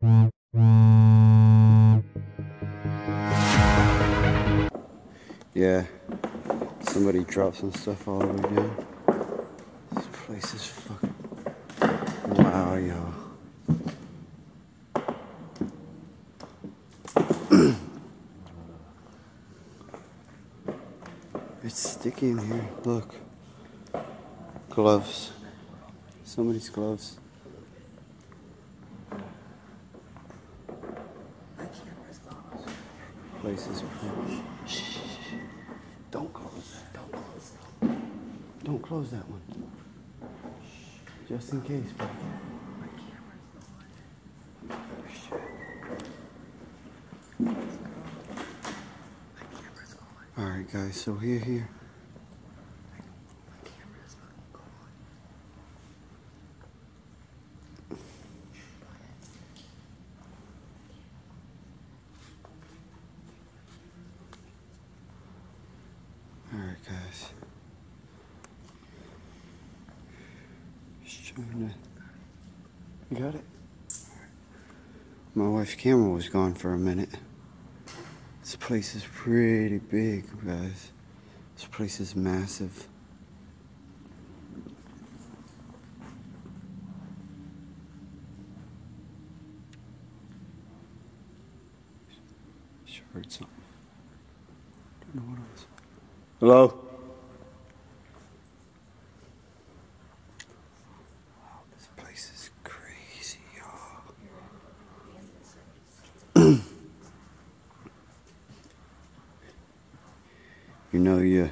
Yeah, somebody dropped some stuff all over again. This place is fucking. Wow, y'all. it's sticky in here. Look. Gloves. Somebody's gloves. Place is. Shh. Don't close that. Don't close that. Don't close that one. Just in case, bro. Alright guys, so here here. Alright guys. Just trying to You got it? Camera was gone for a minute. This place is pretty big, guys. This place is massive. It's something. Don't know what it was. Hello? Wow, this place is crazy, y'all. you know, you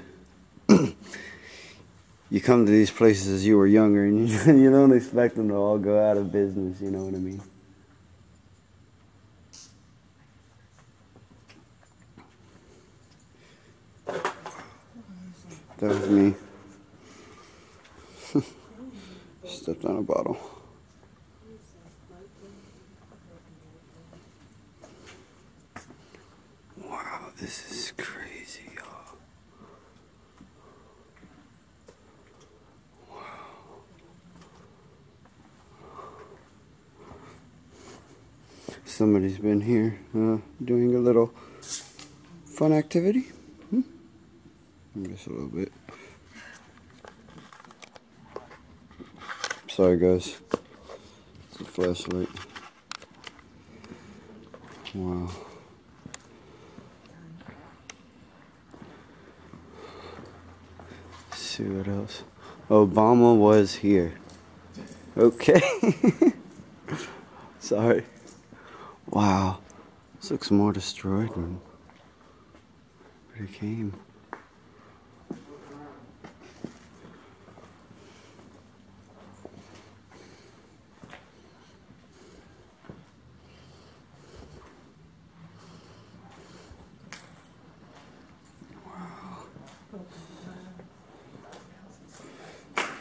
you come to these places as you were younger, and you, you don't expect them to all go out of business. You know what I mean? That was me. Stepped on a bottle. Wow, this is crazy, y'all. Somebody's been here uh, doing a little fun activity. Hmm? Just a little bit. Sorry, guys. It's a flashlight. Wow. Let's see what else. Obama was here. Okay. Sorry. Wow. This looks more destroyed than where it came.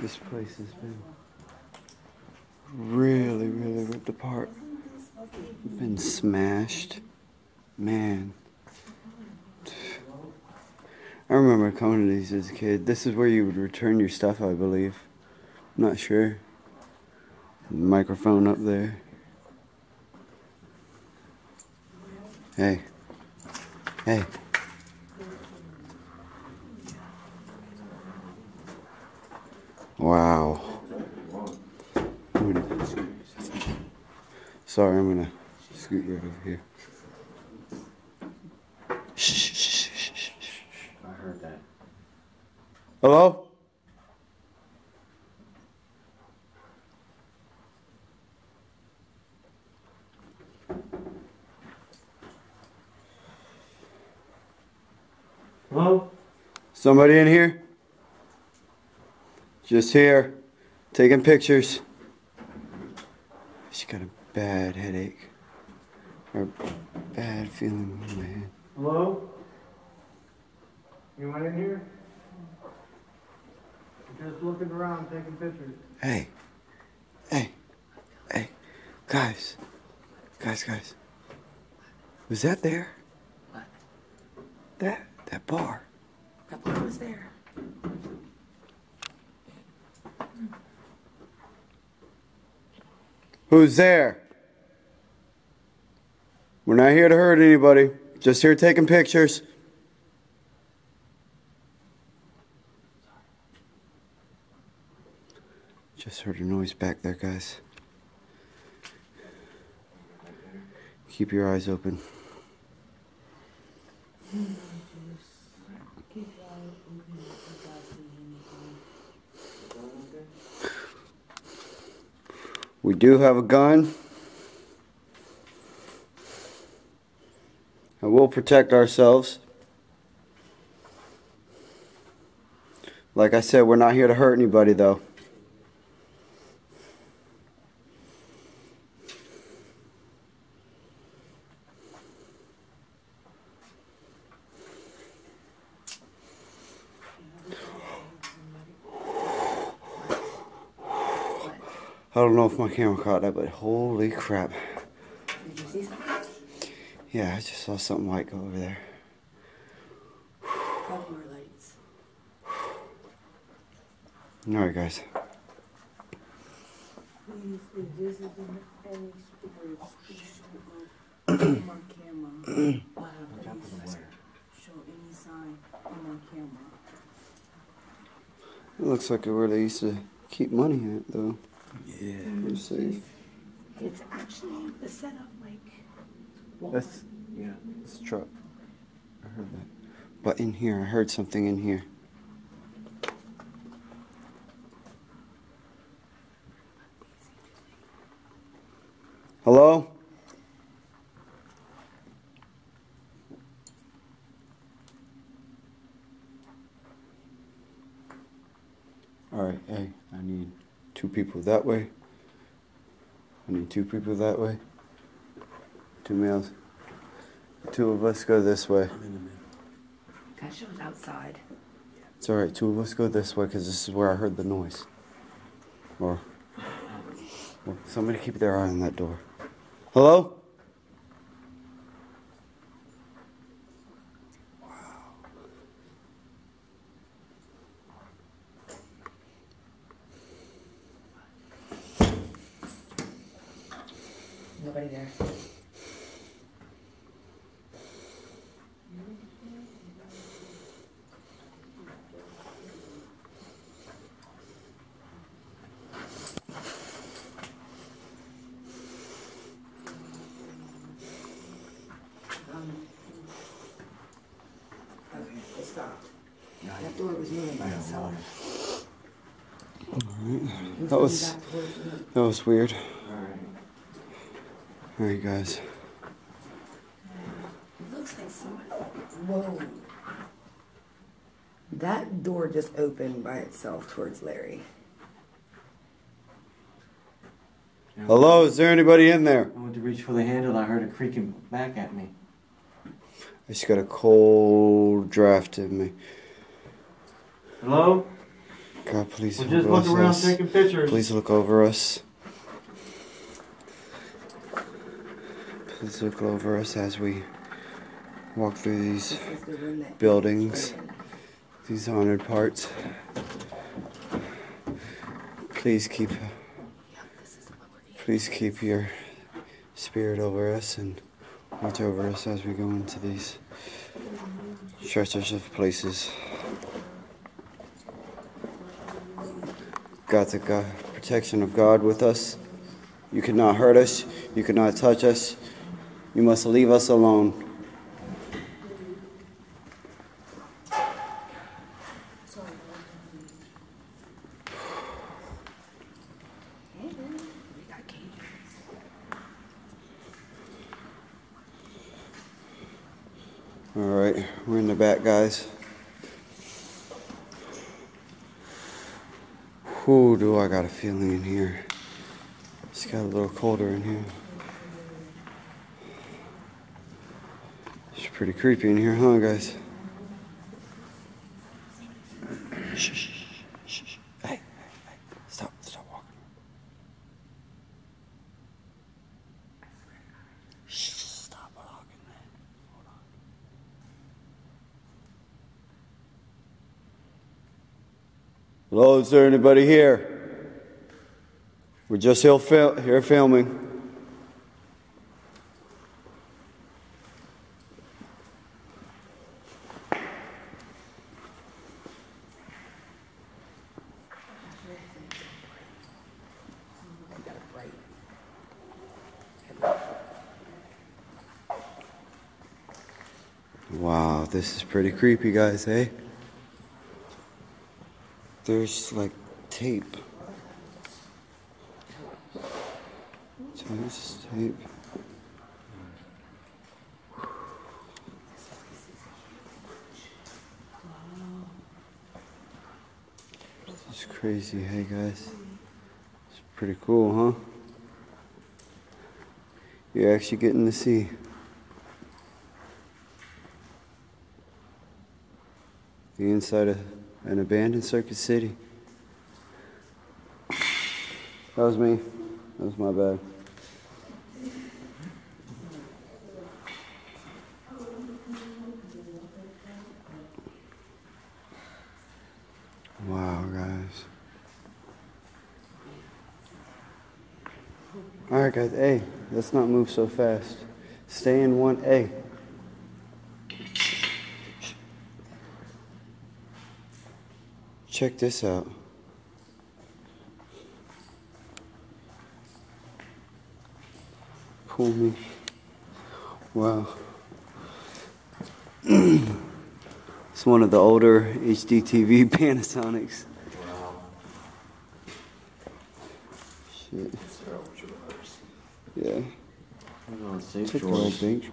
This place has been really, really ripped apart. Been smashed. Man. These as a kid. This is where you would return your stuff, I believe. I'm not sure. Microphone up there. Hey. Hey. Wow. Sorry, I'm gonna scoot over here. Shh, shh, shh, shh, shh, shh. I heard that. Hello? Hello? Somebody in here? Just here, taking pictures. She's got a bad headache. Or bad feeling in my head. Hello? Anyone in here? Just looking around, taking pictures. Hey, hey, hey, guys, guys, guys. Was that there? What? That that bar? Bar was there. Who's there? We're not here to hurt anybody. Just here taking pictures. Just heard a noise back there, guys. Keep your eyes open. We do have a gun. And we'll protect ourselves. Like I said, we're not here to hurt anybody, though. I don't know if my camera caught that, but holy crap. Did you see something? Yeah, I just saw something white go over there. Probably more lights. Alright, guys. It looks like where they used to keep money in it, though. Yeah. You're safe. It's actually the setup like. That's Yeah. this truck. I heard that. But in here, I heard something in here. Hello? Alright, hey, I need two people that way. I need two people that way. Two males. The two of us go this way. That shows outside. It's alright, two of us go this way because this is where I heard the noise. Or, or somebody keep their eye on that door. Hello? Nobody there. Um, okay, it stopped. That door was moving by itself. That was Back towards me. that was weird. Alright. Alright guys. It looks like someone. Whoa. That door just opened by itself towards Larry. Hello, is there anybody in there? I went to reach for the handle and I heard it creaking back at me. I just got a cold draft in me. Hello? God, please We're bless just looking around us. taking pictures. Please look over us. Please look over us as we walk through these the buildings. These honored parts. Please keep Yep, this is the one we're in. please keep your spirit over us and watch over us as we go into these stretches of places. Got the God, protection of God with us. You cannot hurt us. You cannot touch us. You must leave us alone. We got cages. All right, we're in the back, guys. Who do I got a feeling in here? It's got a little colder in here. It's pretty creepy in here, huh, guys? Shh, Hello, is there anybody here? We're just here, fil- here filming. Wow, this is pretty creepy, guys, eh? There's like tape. There's tape. This is crazy, hey guys. It's pretty cool, huh? You're actually getting to see. The inside of an abandoned Circuit City. That was me. That was my bad. Wow, guys. All right, guys. Hey, let's not move so fast. Stay in one A. Check this out. Pull me. Wow. it's one of the older HDTV Panasonics. Shit. Yeah. I'm on safe Took the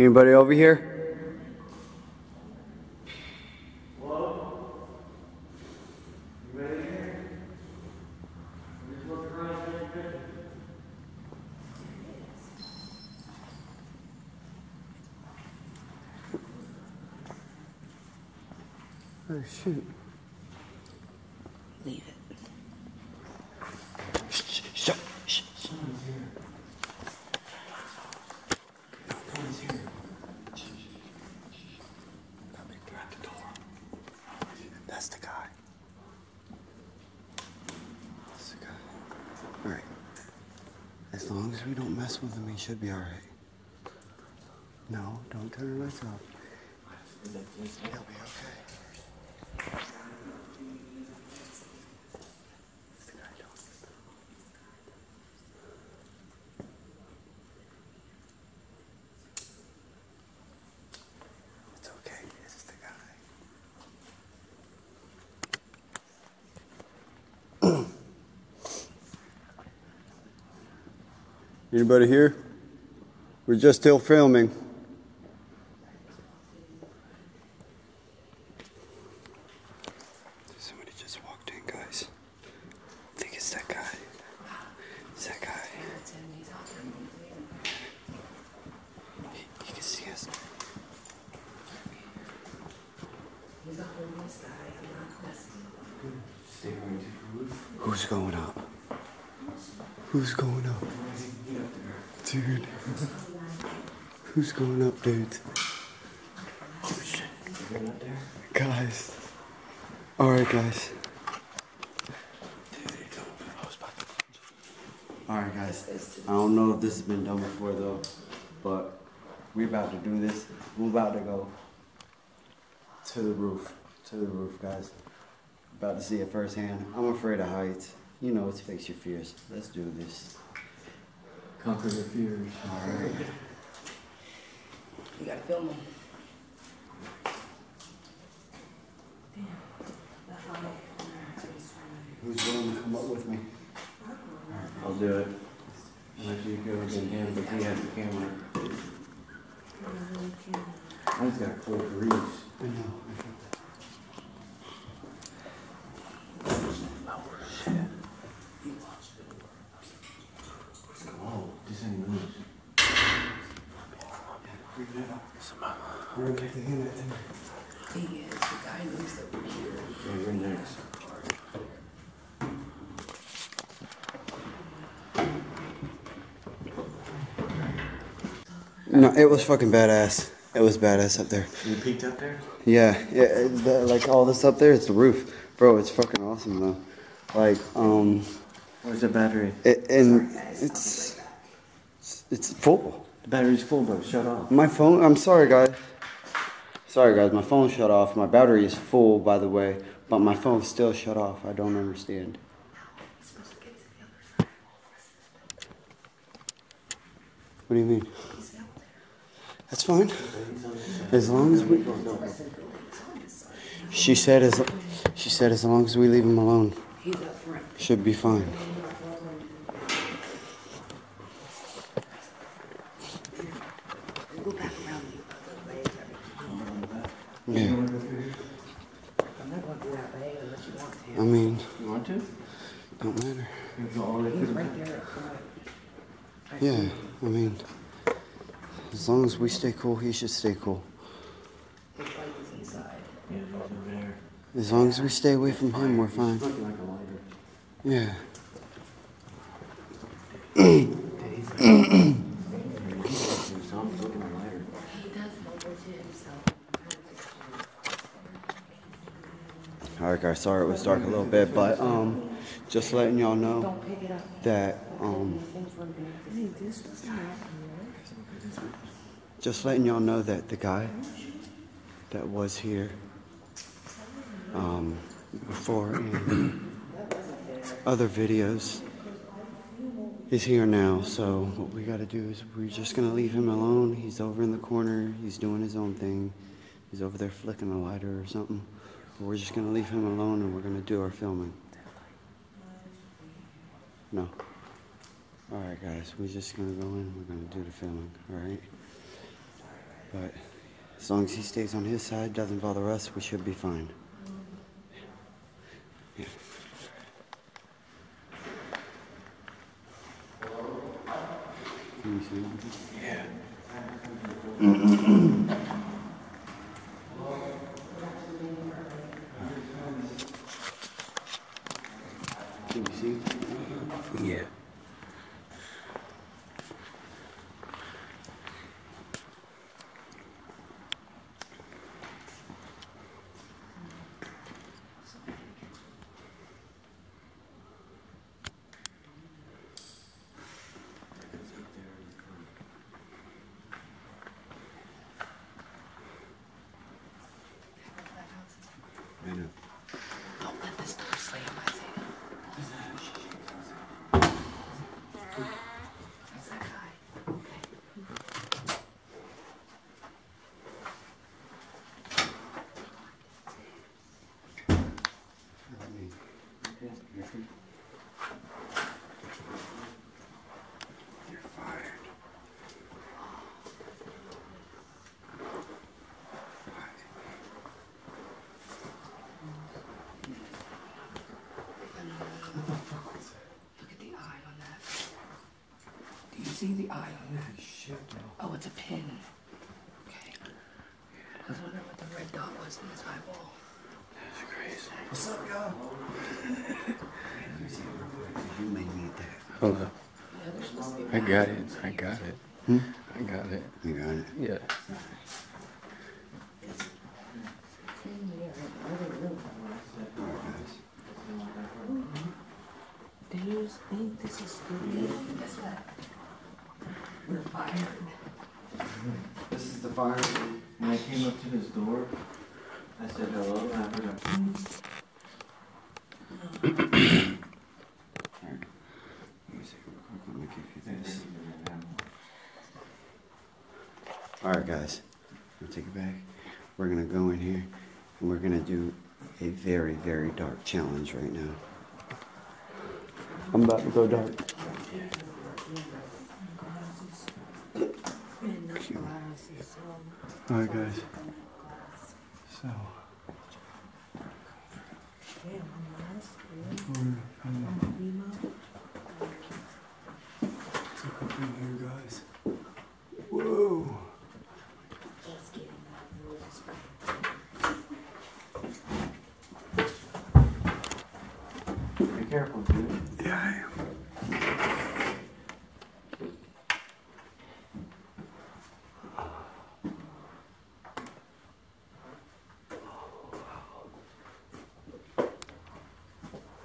Anybody over here? Oh shoot. Leave it. Shh, shh, shh, shh. That's the guy. That's the guy. Alright. As long as we don't mess with him, he should be alright. No, don't turn lights off. He'll be okay. It's okay. It's the guy. Anybody here? We're just still filming. Somebody just walked in, guys. I think it's that guy. It's that guy. He, he can see us. Who's going up? Who's going up? Dude. Who's going up, dude? Guys. Alright, guys. Alright, guys. I don't know if this has been done before, though, but we're about to do this. We're about to go to the roof. To the roof, guys. About to see it firsthand. I'm afraid of heights. You know, it's face your fears. Let's do this. Conquer the fears. Alright. You gotta film them. Who's willing to come up with me? I'll do it. Unless you go with him, but he has the camera. I just got cold breeze. I know. Oh, this ain't news. Thing is, the guy knows that we're here. Yeah, you're next. No, it was fucking badass. It was badass up there. You peeked up there? Yeah, yeah, the, like all this up there, it's the roof, bro. It's fucking awesome though. Like, um, Where's the battery? it, and it's it's full. The battery's full, bro. Shut off. My phone. I'm sorry, guys. Sorry, guys. My phone shut off. My battery is full, by the way, but my phone still shut off. I don't understand. What do you mean? That's fine. As long as we. She said as she said as long as we leave him alone, He's should be fine. Go back around the other way. Yeah. I'm not going to go that way unless you want I mean, You want to? don't matter. You can go all the way He's through the right back. there up front. Yeah, I mean, as long as we stay cool, he should stay cool. As long as we stay away from him, we're fine. Yeah. All right, guys. Sorry it was dark a little bit, but um, just letting y'all know that um, just letting y'all know that the guy that was here um, before other videos is here now. So what we got to do is we're just gonna leave him alone. He's over in the corner. He's doing his own thing. He's over there flicking a lighter or something. But we're just gonna leave him alone and we're gonna do our filming. No. All right, guys. We're just gonna go in. We're gonna do the filming. All right. But as long as he stays on his side, doesn't bother us, we should be fine. Yeah. Yeah. Can you see? Yeah. I know. Don't let this door slam, Isaiah. That's that guy. Okay. You're fired. Look at the eye on that. Do you see the eye on that? Oh, it's a pin. Okay. I was wondering what the red dot was in his. You may need that. Hold up. Yeah, there's supposed to be I got it. I got it. Hmm? I got it. You got it. Yeah. do you think this is good? Guess what? We're fired. This is the fire. When I came up to his door, I said hello, and I heard a Let me see real quick. Let me give you this. All right, guys. I'll take it back. We're gonna go in here and we're gonna do a very, very dark challenge right now. I'm about to go dark. And not glasses, um, All right, guys. So damn, I'm mask, really? we're gonna Lima? Look up in here, guys. Whoa. careful, dude. Yeah, I am.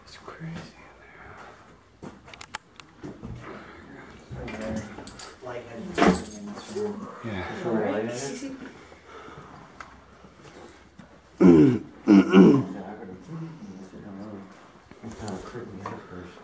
It's crazy. Light has in this room. Yeah. Is there a light in it? Yeah, I could've- I don't know. It kinda creeped me out first.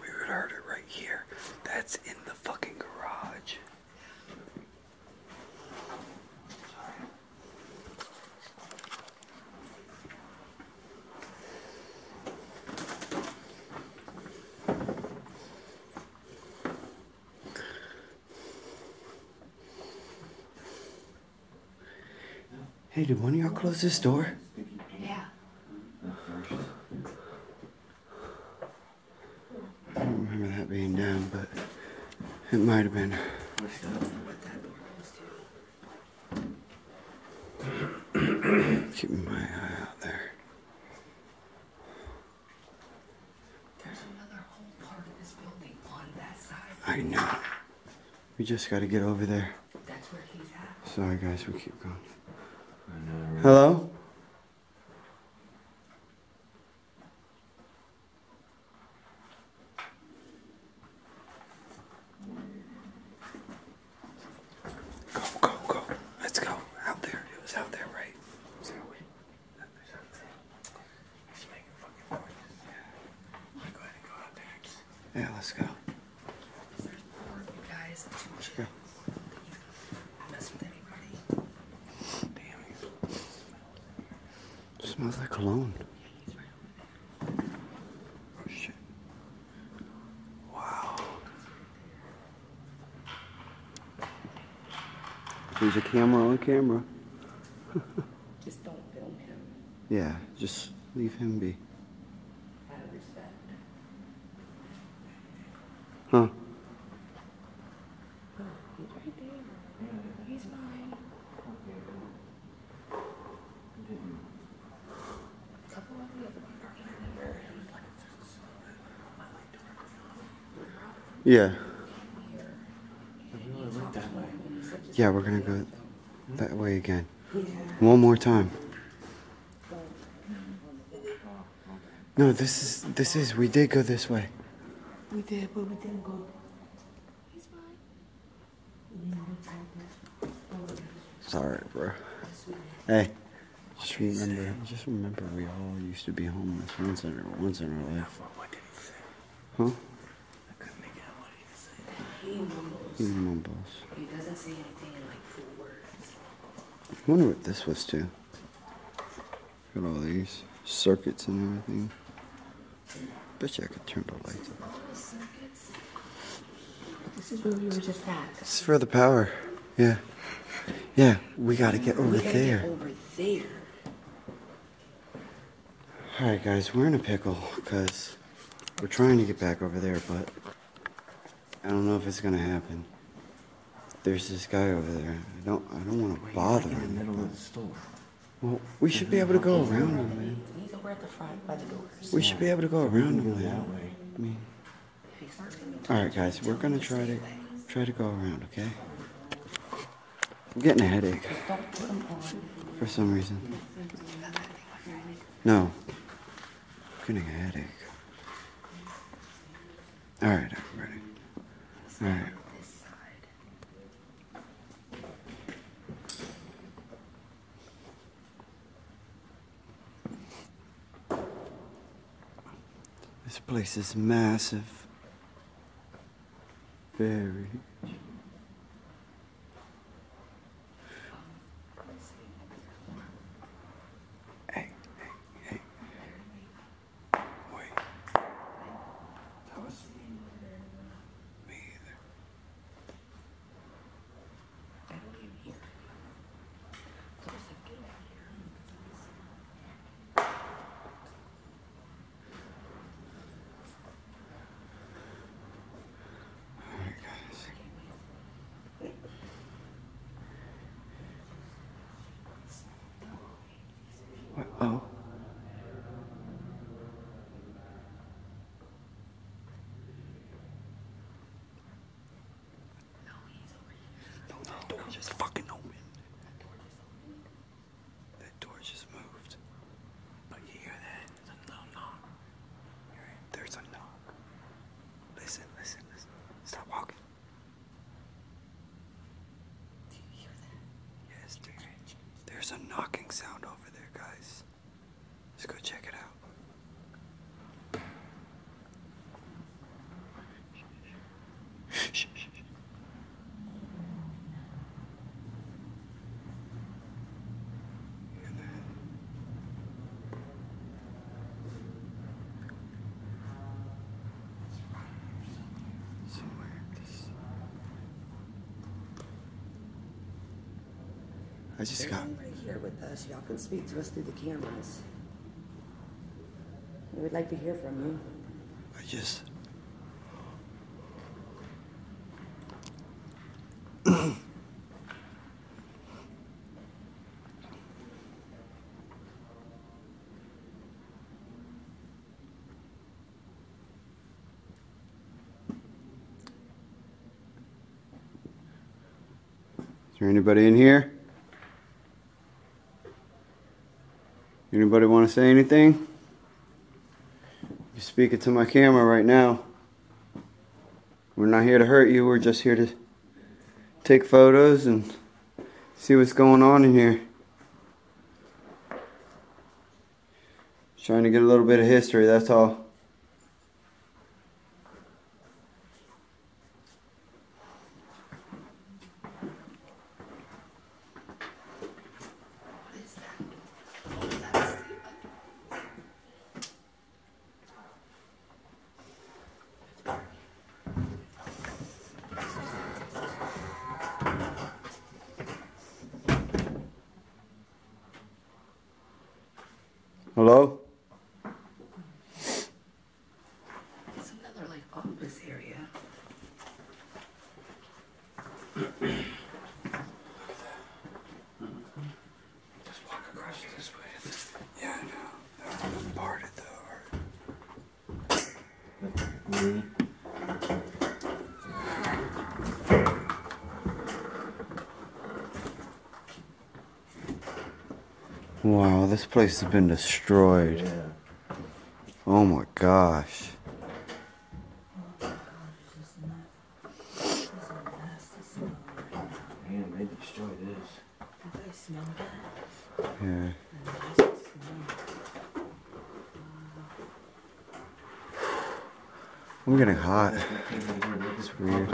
We would heard it right here. That's in the fucking garage. Hey, did one of y'all close this door? Yeah. I don't remember that being down, but it might have been. What that door goes to. Keeping my eye out there. There's another whole part of this building on that side. I know. We just got to get over there. That's where he's at. Sorry, guys, we keep going. Hello? Go, go, go. Let's go. Out there. It was out there, right? Yeah, let's go. There's four of you guys, two go. chicks. He's gonna mess with anybody. smells like cologne. Oh, shit. Wow. There's a camera. Just don't film him Yeah, just leave him be. out of respect. Huh? Oh, he's right there. He's fine. Couple of the other people are in here. Yeah. We went that way. Yeah, we're gonna go that way again. One more time. No, this is this is we did go this way. We did, but we didn't go. He's fine. Sorry, bro. Hey, just remember, just remember, we all used to be homeless once in our, once in our life. Huh? He mumbles. He mumbles. He doesn't say anything in like full words. I wonder what this was too. Got all these circuits and everything. Bet you I could turn the lights. Circuits. This is where we were just at. This is for the power. Yeah. Yeah, we gotta get over gotta there. Get over there. Alright, guys, we're in a pickle because we're trying to get back over there, but I don't know if it's gonna happen. There's this guy over there. I don't. I don't want to bother In the him. middle of the store. Well, we should be able to go around him, man. He's over at the front by the doors. We should be able to go around Go him, that man. way. I mean, If he starts giving all right, guys, we're gonna try to try to go around, okay? I'm getting a headache don't put him on. for some reason. No, I'm getting a headache. All right, everybody. All right. This place is massive. Very. Hey, hey, hey. Wait. That was me either. I don't even hear him. So I said, get over here. just fucking opened. That door just moved. But you hear that? There's a knock. knock. There's a knock. Listen, listen, listen. Stop walking. Do you hear that? Yes, dude. There's a knocking sound over there, guys. Let's go check it out. Shh, shh, shh. Hear that? Somewhere. This. I just There's got. anybody here with us. Y'all can speak to us through the cameras. We would like to hear from you. I just. Is there anybody in here? Anybody want to say anything? You're speaking to my camera right now. We're not here to hurt you, we're just here to take photos and see what's going on in here. Trying to get a little bit of history, that's all. What is that? Oh, that's the. Hello? It's another like office area. Just walk across this way. Yeah, I know. I'm parted though. Me. Wow, this place has been destroyed. Yeah. Oh my gosh. Man, they destroyed this. Did I smell that? Yeah. I just smell I'm getting hot. It's weird.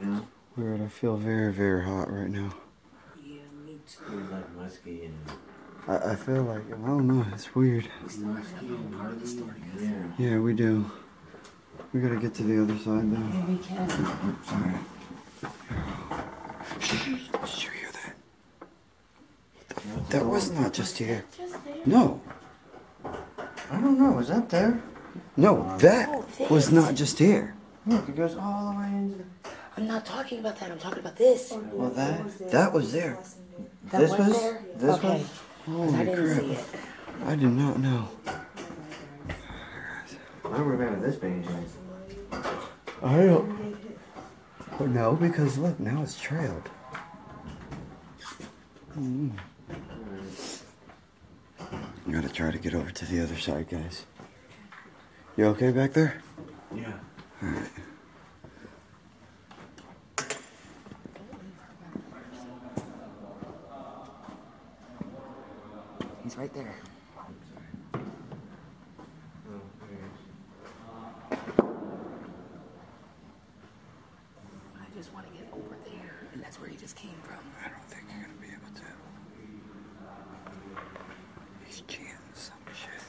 You know? Weird. I feel very, very hot right now. Yeah, me too. It was like musky and I, I feel like, I don't know, it's weird. musky and hardy. Yeah. Yeah, we do. We gotta get to the other side though. Yeah, we can. Sorry. Did you hear that? That was not just here. Just there. No. I don't know. Was that there? No, that Oh, was not just here. Look, it goes all the way into. I'm not talking about that. I'm talking about this. Well, that that was there. That This was, was- there. this okay. was- 'Cause I Holy didn't crap. see it. I did not know. I don't remember this being changed. I don't. Well, no, because look, now it's trailed. Mm. I gotta try to get over to the other side, guys. You okay back there? Yeah. Alright. He's right there. I just want to get over there, and that's where he just came from. I don't think you're gonna be able to. He's cheating some shit.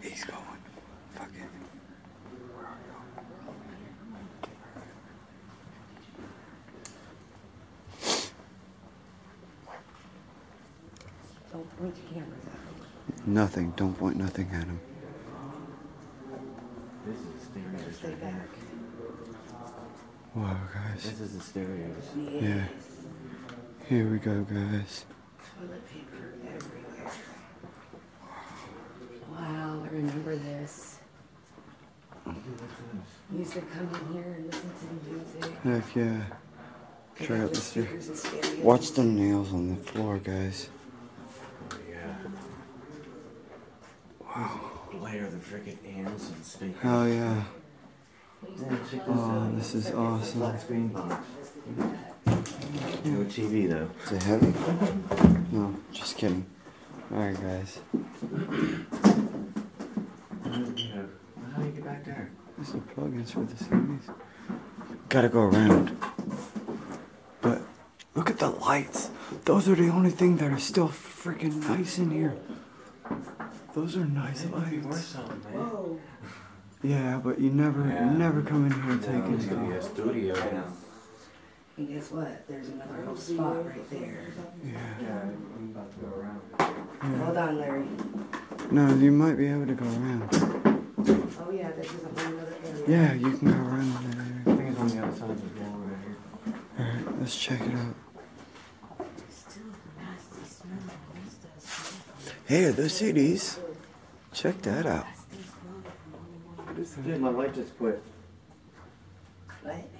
He's going. Fuck it. Where are you? Don't point your cameras out. Nothing. Don't point nothing at him. This is the stereos Stay right here. back. Wow, guys. This is the stereos. Yeah. Here we go, guys. Toilet paper everywhere. Wow, I remember this. We used to come in here and listen to music. Heck yeah. pick Try out with the ster- speakers and stereos. Watch the nails on the floor, guys. Yeah. Wow. Layer the freaking amps and speakers. Oh yeah. We used to Yeah, check plug this Oh, out. this is Flat awesome. Screen box. No TV though. Is it heavy? No, just kidding. Alright, guys. How do you get back there? There's some plugins for the CDs. Gotta go around. But look at the lights. Those are the only thing that are still freaking nice in here. Those are nice lights. Whoa. Yeah, but you never, Yeah. never come in here No, it's taking. gonna be a studio now. And guess what? There's another little spot right there. Yeah. Yeah, I'm about to go around. yeah. Hold on, Larry. No, you might be able to go around. Oh yeah, this is a whole other area. Yeah, you can go around I there. think it's on the other side of the wall right here. Alright, let's check it out. Still nasty smell. What's that smell? Hey, are those CDs? Check that out. Nasty smell from Dude, my light just quit. What?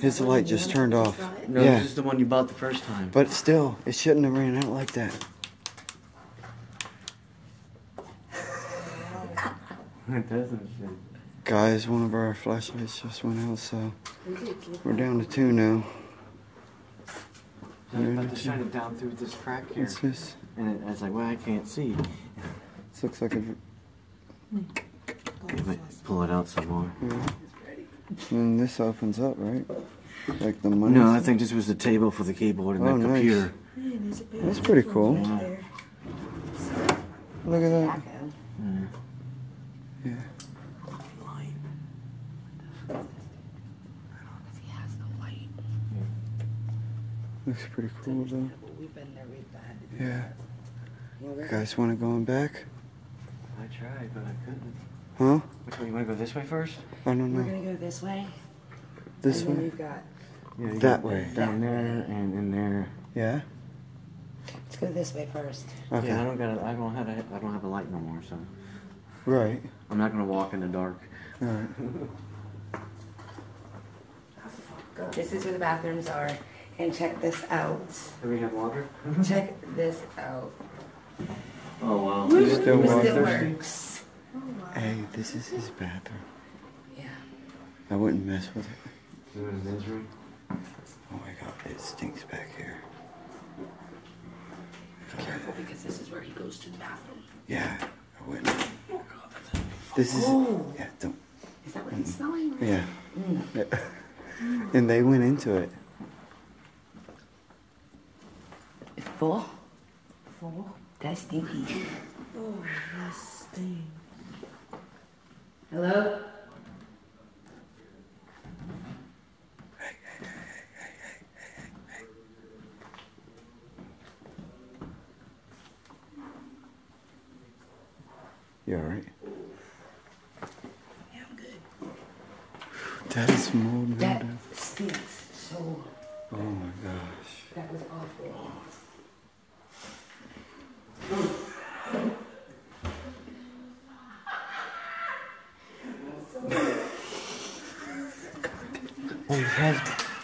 His light just turned off. No, Yeah. this is the one you bought the first time. But still, it shouldn't have ran out like that. it doesn't. Guys, one of our flashlights just went out, so we're down to two now. I was about to shine it down through this crack here. What's this? And it, I was like, well, I can't see. This looks like a. It, pull it out some more. Yeah. And this opens up, right? Like the money. No, I think this was the table for the keyboard and Oh, the nice. computer. Man, a That's pretty cool. right there. Look at that. Mm. Yeah. Light. Because he has the light. Looks pretty cool though. We've been there, we've had to do Yeah. that. Guys, want to go on back? I tried, but I couldn't. Huh? Which way? You want to go this way first? I don't We're gonna go this way. This and then way? we've got. Yeah, you That go way. Down there and in there. Yeah. Let's go this way first. Okay. Yeah, I don't got. I don't have. A, I don't have a light no more, so Right. I'm not gonna walk in the dark. All right. Oh, this is where the bathrooms are. And check this out. Do we have water? check this out. Oh wow. Still It still water. works. Oh, wow. Hey, this is his bathroom. Yeah. I wouldn't mess with it. In his room? Oh my god, it stinks back here. Careful because this is where he goes to the bathroom. Yeah, I wouldn't. This is. Oh. Yeah, don't. Is that what he's smelling? Yeah. Mm. yeah. and they went into it. Full? Full. That's stinky. Oh, that sting. Hello? You alright? Yeah, I'm good. That is mold That stinks so. Oh my gosh. That was awful. Oh, he has.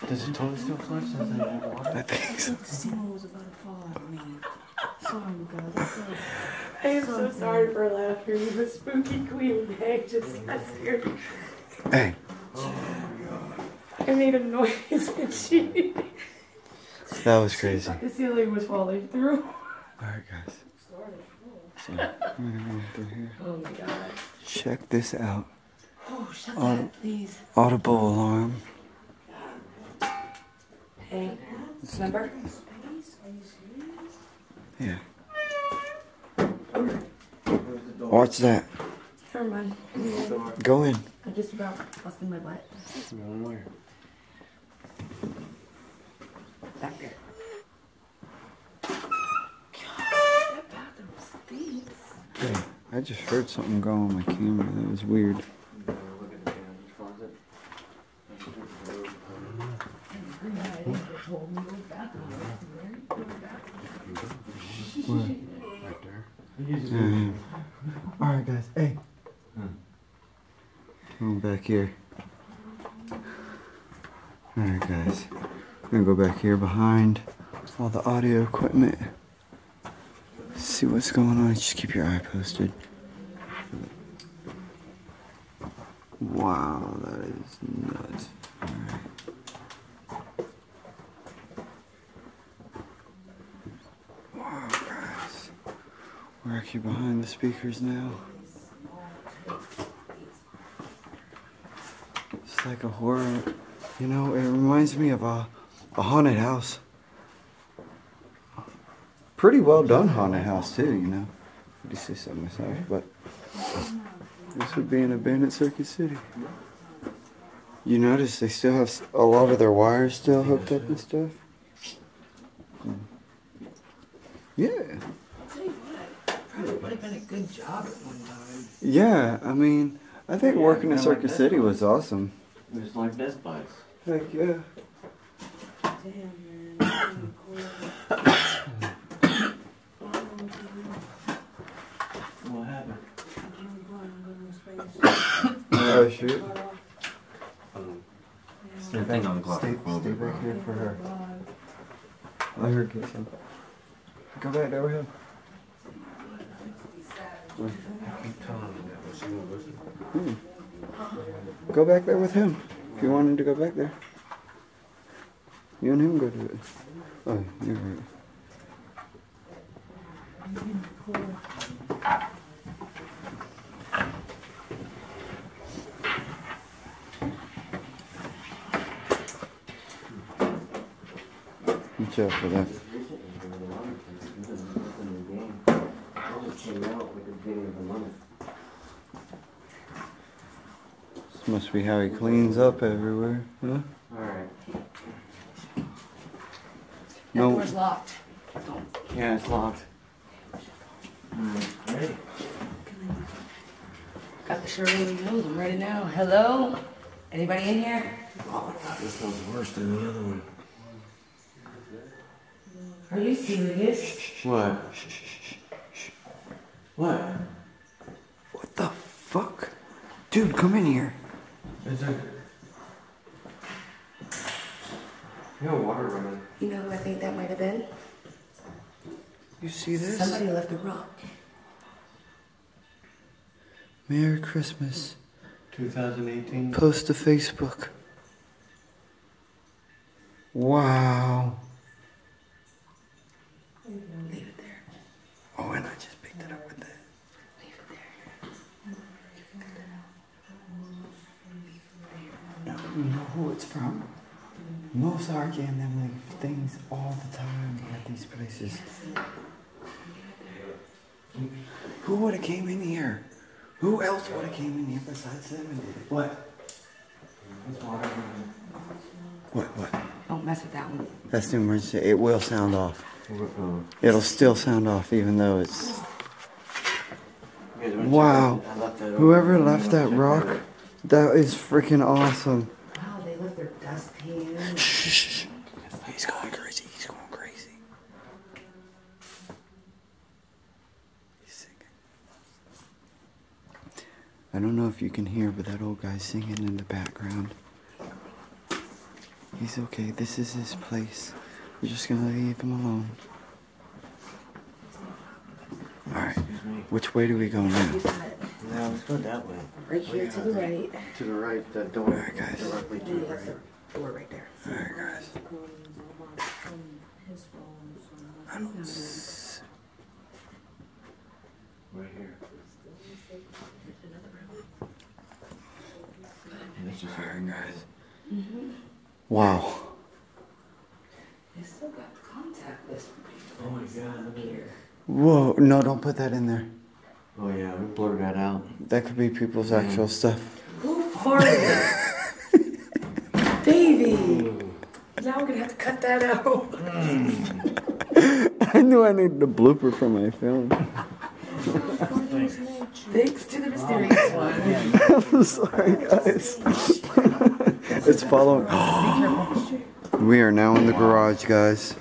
Does the toilet still flush? Does it have water? I. The ceiling was about to fall on me. Sorry, guys. I'm sorry. I am so sorry for laughing. The spooky queen bag just got scared. Hey, Oh my god. I made a noise when she. that was crazy. The ceiling was falling through. Alright, guys. So, I'm gonna go through here. Oh my god. Check this out. Oh, shut Um, that, please. Audible alarm. Hey, remember? Space? Are you serious? Yeah. Watch that. Never mind. Go in. I just about busted my butt. Going where? Back there. God, that bathroom stinks. Hey, I just heard something go on my camera. That was weird. Look at the closet. Where? Right there. Mhm. All right, guys. Hey. Come back here. All right, guys. I'm gonna go back here behind all the audio equipment. See what's going on. Just keep your eye posted. Wow, that is nuts. All right. Wow, guys. We're behind the speakers now. It's like a horror. You know, it reminds me of a, a haunted house. Pretty well done haunted house too, you know. I just say myself, but this would be an abandoned circuit city. You notice they still have a lot of their wires still hooked up and stuff. Hmm. Yeah. Tell you what, probably would have been a good job at one time. Yeah, I mean, I think Yeah, working in kinda like Circuit that. City was awesome. It was like Best Buys. Heck yeah. Damn, man. I'm. What happened? I'm going, I'm going to space. Oh shoot. Cut off. Same on the clock. Stay, stay back here for her. Let her get some. Go back there with him. Hmm. Go back there with him. If you want him to go back there. You and him go do it. Oh, you're right. Watch out for that. Must be how he cleans up everywhere, huh? Alright. That No. door's locked. Yeah, it's locked. Ready? Got the Shirley Hills. I'm ready now. Hello? Anybody in here? Oh, this one's worse than the other one. Are you serious? What? What? What the fuck? Dude, come in here. Is there... No water running. You know who I think that might have been? You see this? Somebody left a rock. Merry Christmas. 2018. Post to Facebook. Wow. Leave it there. Oh, and I just picked it up with that. Leave it there. You know who it's from? Most Archie and them leave things all the time at these places. Who would have came in here? Who else would have came in here besides them and did it? What? It's water running. What? What? Don't mess with that one. That's the emergency. It will sound off. Oh. It'll still sound off even though it's. You guys wanna check Wow. that? I left that open. Whoever left that rock, that is freaking awesome. Wow, they left their dustpan. Shh. He's going crazy. He's going crazy. He's singing. I don't know if you can hear, but that old guy's singing in the background. He's okay. This is his place. We're just gonna leave him alone. Alright. Excuse me. Which way do we go now? You. No, let's go that way. Right here to the right. To the right, that door. Alright, guys. Directly to the right. door right there. Alright, guys. Recordings on my phone, his phone, so I don't. not- s- Right here. There's another room. And it's just Alright, guys. Mm-hmm. Wow. They still got the contact list. Oh my god, look at Here. Whoa. No, don't put that in there. Oh yeah, we blurred that out. That could be people's actual stuff. Who farted? Davey! Now we're gonna have to cut that out. I knew I needed a blooper for my film. Thanks to the mysterious one. I'm sorry, guys. it's following. we are now in the garage, guys.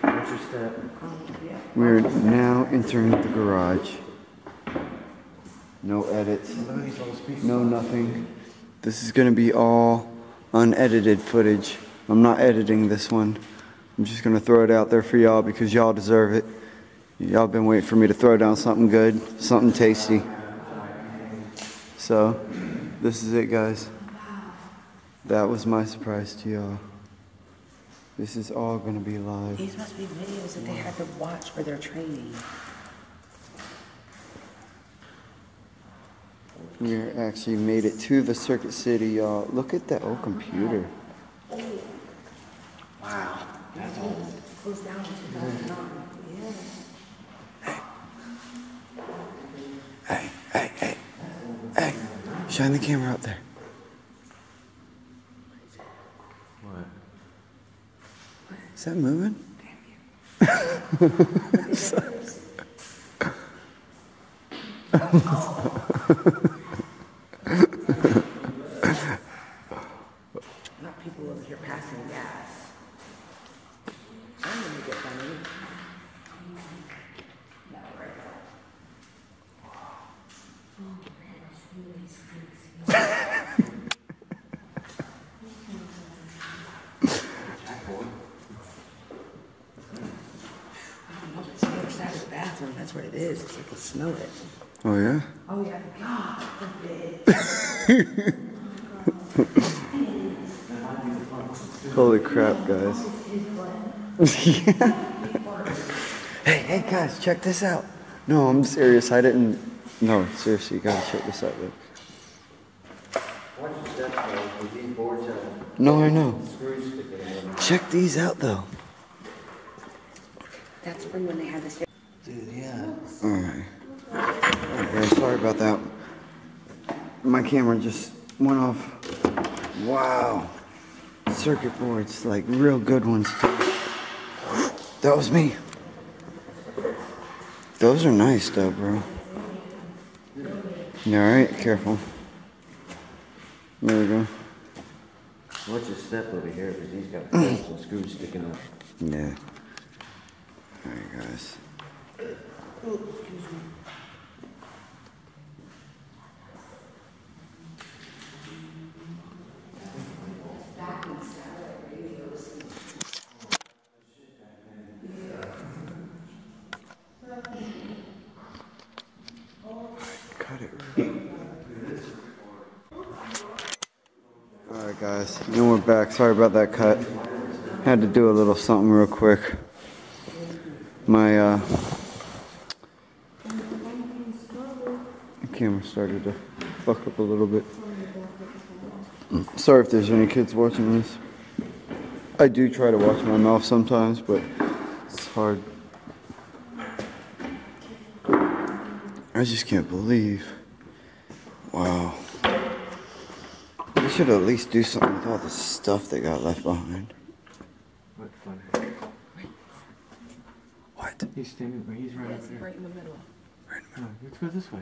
What's your step? We're now entering the garage. No edits. No nothing. This is gonna be all unedited footage. I'm not editing this one. I'm just gonna throw it out there for y'all because y'all deserve it. Y'all been waiting for me to throw down something good, something tasty. So, this is it, guys. That was my surprise to y'all. This is all gonna be live. These must be videos that they had to watch for their training. We actually made it to the Circuit City, y'all. Look at that old computer. Wow. That's old. Closed down in 2009. Yeah. Hey, hey, hey, hey. Shine the camera up there. What? Is that moving? Not people over here passing gas. I'm gonna get funny. It's the other side of the bathroom, that's what it is, it's like I can smell it. Oh, yeah? Oh, yeah, God. Holy crap, guys. yeah. Hey, hey, guys, check this out. No, I'm serious. I didn't. No, seriously, you gotta check this out. Dude. Watch your step, though, with these boards have No, I know. screws sticking in them. Check these out, though. That's from when they had this. Dude, yeah. Alright. Okay, sorry about that. My camera just went off. Wow. Circuit boards, like real good ones. too. That was me. Those are nice though, bro. Alright, careful. There we go. Watch your step over here, because he's got bolts and screws sticking up. Yeah. Alright, guys. Oh, Alright, guys. And we're back. Sorry about that cut. Had to do a little something real quick. My uh, camera started to fuck up a little bit. Sorry if there's any kids watching this. I do try to watch my mouth sometimes, but it's hard. I just can't believe. Wow. They should at least do something with all the stuff they got left behind. What fun. What? He's standing, he's right up It's there. right in the middle. Right in the No, oh, let's go this way.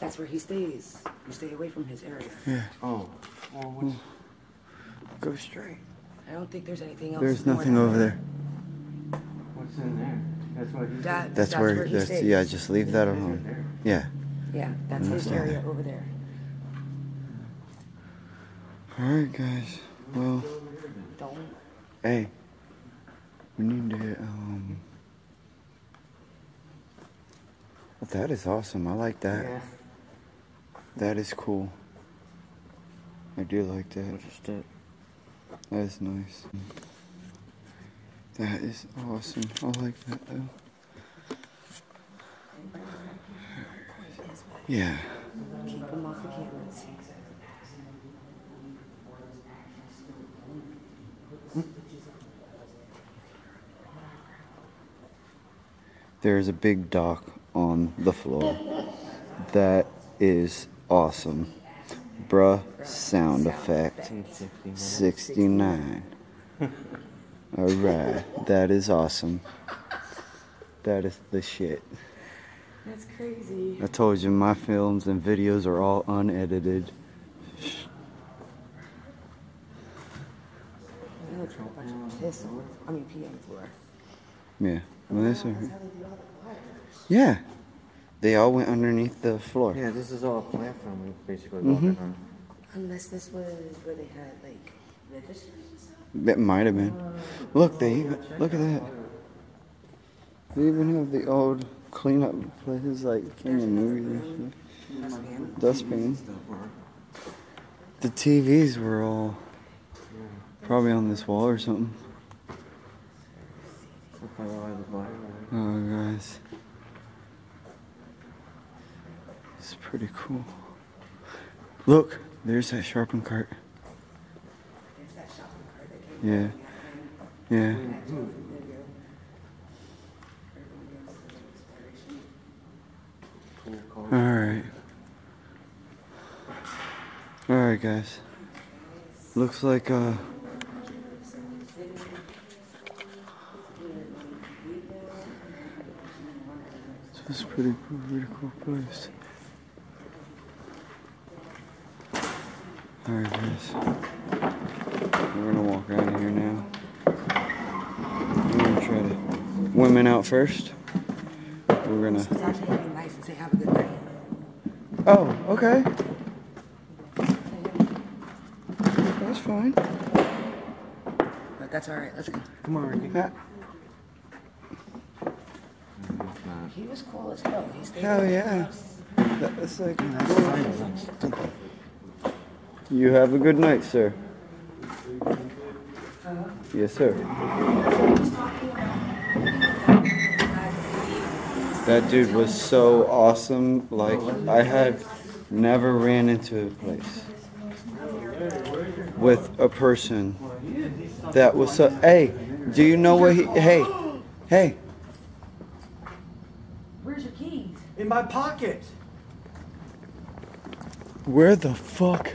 That's where he stays. You stay away from his area. Yeah. Oh, well, what's, hmm. Go straight. I don't think there's anything else. There's nothing down over there. what's in there? That's what he's. That, That's, where, he that's, stays. yeah, just leave that alone. there. Yeah. Yeah, that's his that's area there. over there. Alright, guys. Well, Don't. hey. We need to, um. Well, that is awesome. I like that. Yeah. That is cool. I do like that. Watch your step. That is nice. That is awesome. I like that though. Yeah. Keep him off the cameras. There's a big dock on the floor. That is awesome. Bruh, sound effect 69. Alright, that is awesome. That is the shit. That's crazy. I told you my films and videos are all unedited. There's a bunch of piss on. I mean, pee on the floor. Yeah. Well, this one- Yeah. They all went underneath the floor. Yeah, this is all a platform we're basically Mhm. walking on. Unless this was where they had like registers. That might have been. Look, they look at that. They even have the old cleanup places like in the movies. Dustpan. The TVs were all probably on this wall or something. Oh, guys. It's pretty cool. Look, there's that sharpened cart. There's that shopping cart that came. Yeah. Yeah. Alright. Alright, guys. Looks like, uh. This is pretty pretty cool place. Alright, guys. We're gonna walk out of here now. We're gonna try to. Women out first. We're gonna. It's actually gonna be nice and say have a good night. Oh, okay. That's fine. But that's alright. Let's go. Come on, Ricky. Ha- He was cool as hell. He stayed Hell yeah. house. That's like. You have a good night, sir. Yes, sir. That dude was so awesome. Like, I have never ran into a place with a person that was so. Hey, do you know what he. Hey, hey. Where's your keys? In my pocket. Where the fuck?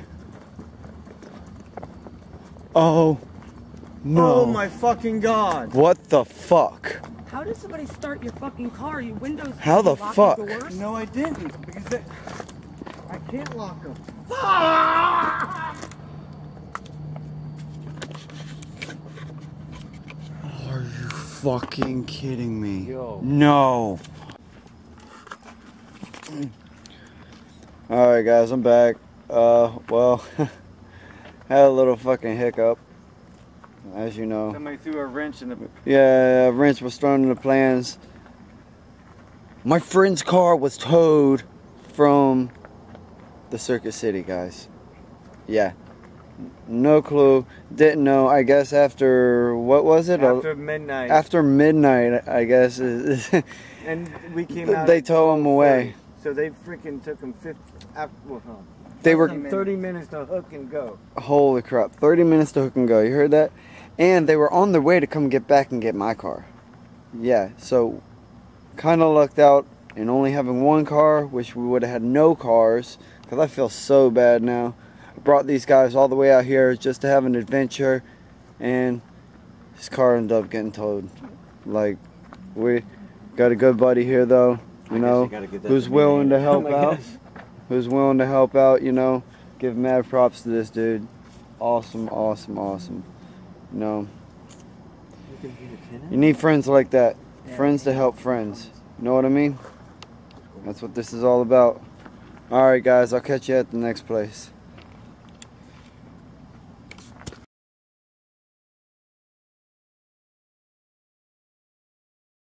Oh no! Oh my fucking god. What the fuck? How did somebody start your fucking car? Your windows. How the lock fuck? Doors? No, I didn't because they, I can't lock them. Are you fucking kidding me? Yo. No. All right, guys, I'm back. Uh, well, had a little fucking hiccup, as you know. Somebody threw a wrench in the. Yeah, a wrench was thrown in the plans. My friend's car was towed from the Circuit City, guys. Yeah. No clue. Didn't know. I guess after what was it? After midnight. After midnight, I guess. and we came out. they towed him away. So they freaking took him 50. After, well, huh. They were 30 minutes to hook and go. holy crap. 30 minutes to hook and go. You heard that? And they were on their way to come get back and get my car. Yeah, so kind of lucked out in only having one car, which we would have had no cars because I feel so bad now. I brought these guys all the way out here just to have an adventure, and his car ended up getting towed. Like, we got a good buddy here though, you know, who's willing to help out. Who's willing to help out, you know. Give mad props to this dude. Awesome, awesome, awesome. You know, you need friends like that. Friends to help friends. You know what I mean? That's what this is all about. Alright, guys, I'll catch you at the next place.